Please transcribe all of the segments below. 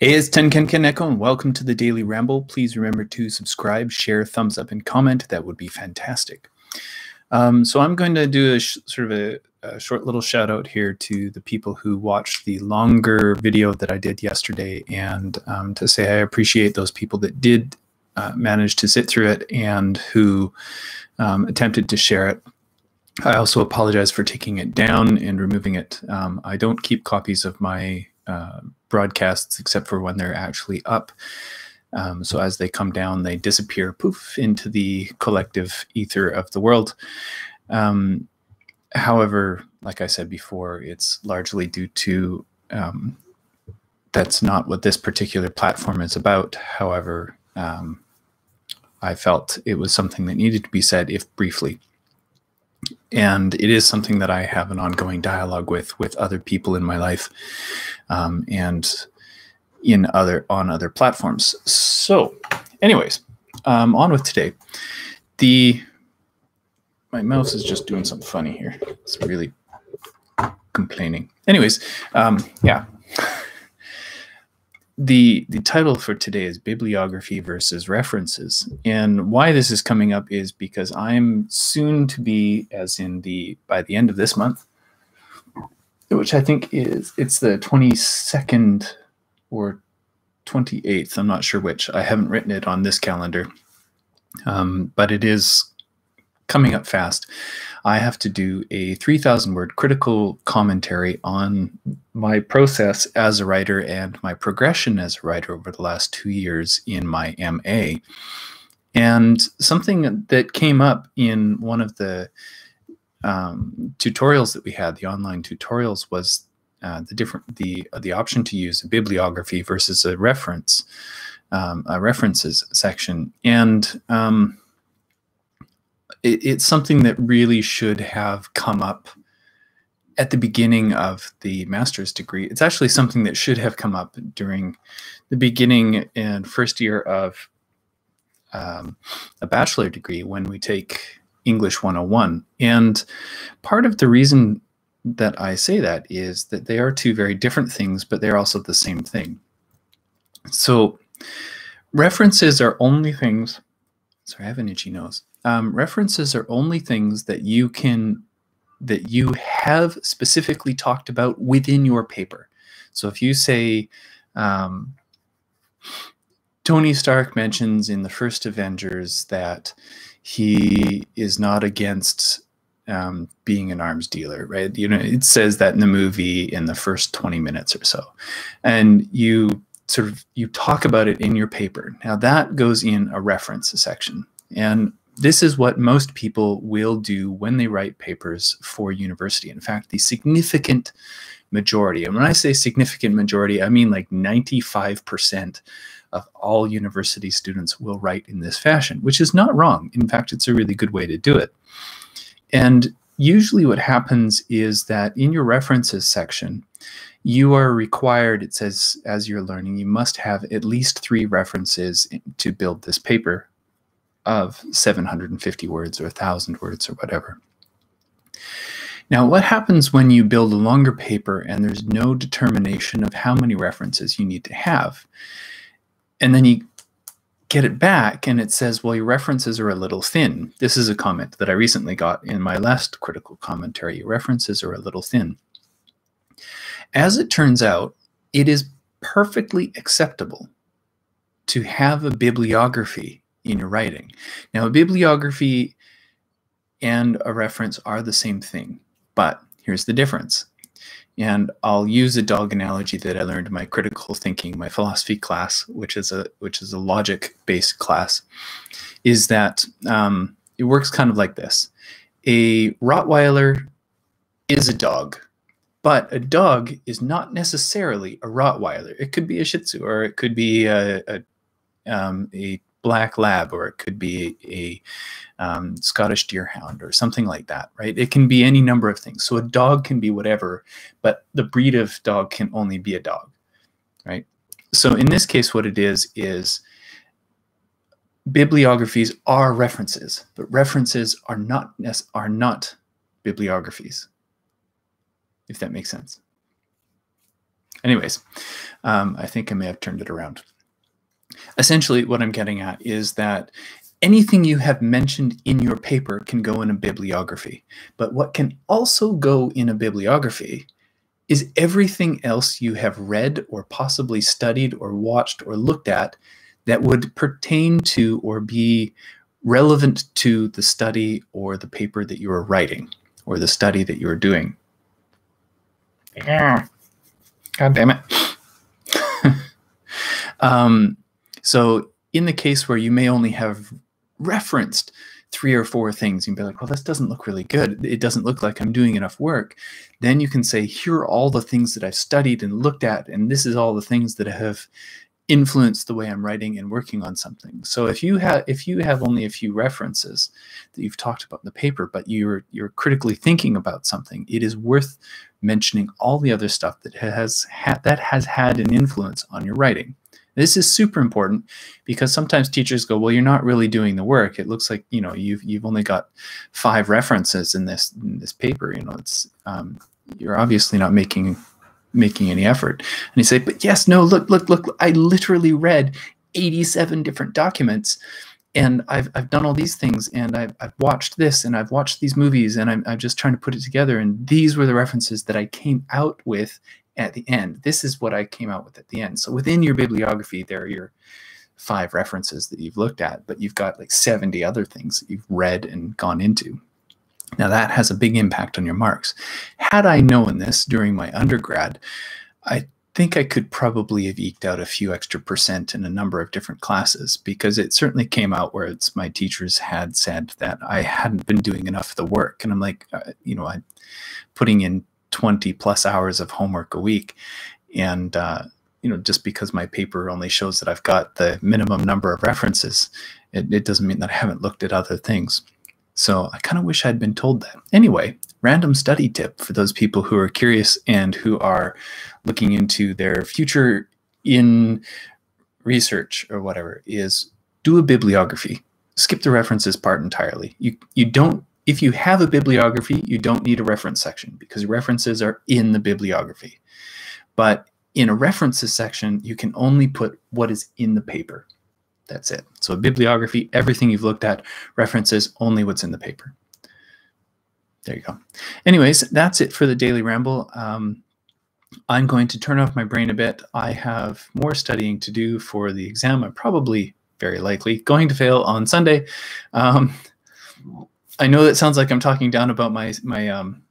Hey, it's TankenkaNeko, and welcome to the Daily Ramble. Please remember to subscribe, share, thumbs up, and comment. That would be fantastic. Um, so I'm going to do a sort of a, a, short little shout out here to the people who watched the longer video that I did yesterday, and um, to say I appreciate those people that did uh, manage to sit through it and who um, attempted to share it. I also apologize for taking it down and removing it. Um, I don't keep copies of my uh, broadcasts except for when they're actually up. Um, so as they come down, they disappear, poof, into the collective ether of the world. Um, however, like I said before, it's largely due to um, that's not what this particular platform is about. However, um, I felt it was something that needed to be said, if briefly. And it is something that I have an ongoing dialogue with with other people in my life, um, and in other on other platforms. So, anyways, um, on with today. The my mouse is just doing something funny here. It's really complaining. Anyways, um, yeah. The the title for today is bibliography versus references, and why this is coming up is because I'm soon to be, as in the by the end of this month, which I think is it's the 22nd or 28th. I'm not sure which. I haven't written it on this calendar, um, but it is coming up fast. I have to do a 3,000 word critical commentary on my process as a writer and my progression as a writer over the last two years in my MA. And something that came up in one of the um, tutorials that we had, the online tutorials, was uh, the different the the option to use a bibliography versus a reference um, a references section, and um, it, it's something that really should have come up at the beginning of the master's degree. It's actually something that should have come up during the beginning and first year of um, a bachelor degree when we take English 101. And part of the reason that I say that is that they are two very different things, but they're also the same thing. So references are only things, sorry, I have an itchy nose. Um, references are only things that you can, that you have specifically talked about within your paper. So if you say, um, Tony Stark mentions in the first Avengers that he is not against um, being an arms dealer, right? You know, it says that in the movie in the first 20 minutes or so. And you sort of you talk about it in your paper. Now that goes in a reference section. And this is what most people will do when they write papers for university. In fact, the significant majority, and when I say significant majority, I mean like 95% of all university students will write in this fashion, which is not wrong. In fact, it's a really good way to do it. And usually what happens is that in your references section, you are required, it says as you're learning, you must have at least three references to build this paper of 750 words or 1,000 words or whatever. Now, what happens when you build a longer paper and there's no determination of how many references you need to have? And then you get it back and it says, well, your references are a little thin. This is a comment that I recently got in my last critical commentary. Your references are a little thin. As it turns out, it is perfectly acceptable to have a bibliography in your writing. Now, a bibliography and a reference are the same thing, but here's the difference. And I'll use a dog analogy that I learned in my critical thinking, my philosophy class, which is a which is a logic-based class, is that um, it works kind of like this: a Rottweiler is a dog, but a dog is not necessarily a Rottweiler. It could be a Shih Tzu, or it could be a, a, um, a black lab, or it could be a um, Scottish Deerhound or something like that, right? It can be any number of things. So a dog can be whatever, but the breed of dog can only be a dog, right? So in this case, what it is is bibliographies are references, but references are not are not bibliographies. If that makes sense. Anyways, um, I think I may have turned it around. Essentially, what I'm getting at is that anything you have mentioned in your paper can go in a bibliography. But what can also go in a bibliography is everything else you have read or possibly studied or watched or looked at that would pertain to or be relevant to the study or the paper that you are writing or the study that you are doing. Yeah. God damn it. um, so, in the case where you may only have referenced three or four things and be like, well, this doesn't look really good. It doesn't look like I'm doing enough work. Then you can say, here are all the things that I've studied and looked at, and this is all the things that have influenced the way I'm writing and working on something. So if you have if you have only a few references that you've talked about in the paper, but you're you're critically thinking about something, it is worth mentioning all the other stuff that has had that has had an influence on your writing. This is super important because sometimes teachers go, "Well, you're not really doing the work. It looks like you know you've you've only got five references in this in this paper. You know, it's um, you're obviously not making making any effort." And you say, "But yes, no, look, look, look! I literally read 87 different documents." and I've, I've done all these things and I've, I've watched this and I've watched these movies and I'm, I'm just trying to put it together. And these were the references that I came out with at the end. This is what I came out with at the end. So within your bibliography, there are your five references that you've looked at, but you've got like 70 other things that you've read and gone into. Now that has a big impact on your marks. Had I known this during my undergrad, I think I could probably have eked out a few extra percent in a number of different classes because it certainly came out where it's my teachers had said that I hadn't been doing enough of the work. And I'm like, uh, you know, I'm putting in 20 plus hours of homework a week. And, uh, you know, just because my paper only shows that I've got the minimum number of references, it, it doesn't mean that I haven't looked at other things. So I kind of wish I'd been told that. Anyway, random study tip for those people who are curious and who are looking into their future in research or whatever is do a bibliography. Skip the references part entirely. You you don't if you have a bibliography, you don't need a reference section because references are in the bibliography. But in a references section, you can only put what is in the paper. That's it. So a bibliography, everything you've looked at, references, only what's in the paper. There you go. Anyways, that's it for the Daily Ramble. Um, I'm going to turn off my brain a bit. I have more studying to do for the exam. I'm probably, very likely, going to fail on Sunday. Um, I know that sounds like I'm talking down about my my um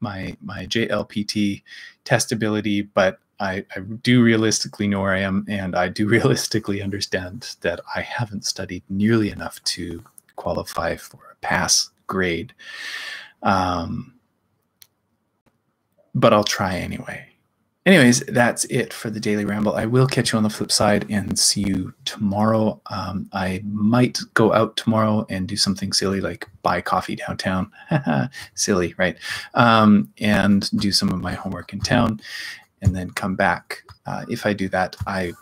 my my JLPT testability, but I, I do realistically know where I am, and I do realistically understand that I haven't studied nearly enough to qualify for a pass grade. Um, but I'll try anyway anyways, that's it for the Daily Ramble. I will catch you on the flip side and see you tomorrow. Um, I might go out tomorrow and do something silly like buy coffee downtown. silly, right? Um, and do some of my homework in town and then come back. Uh, if I do that, I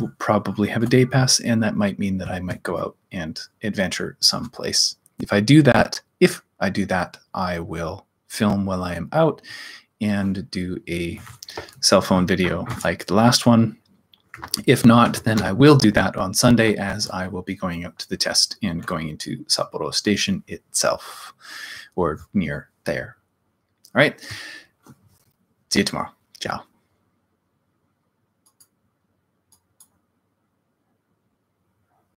will probably have a day pass, and that might mean that I might go out and adventure someplace. If I do that, if I do that, I will film while I am out and do a cell phone video like the last one. If not, then I will do that on Sunday as I will be going out to the test and going into Sapporo Station itself or near there. All right. See you tomorrow. Ciao.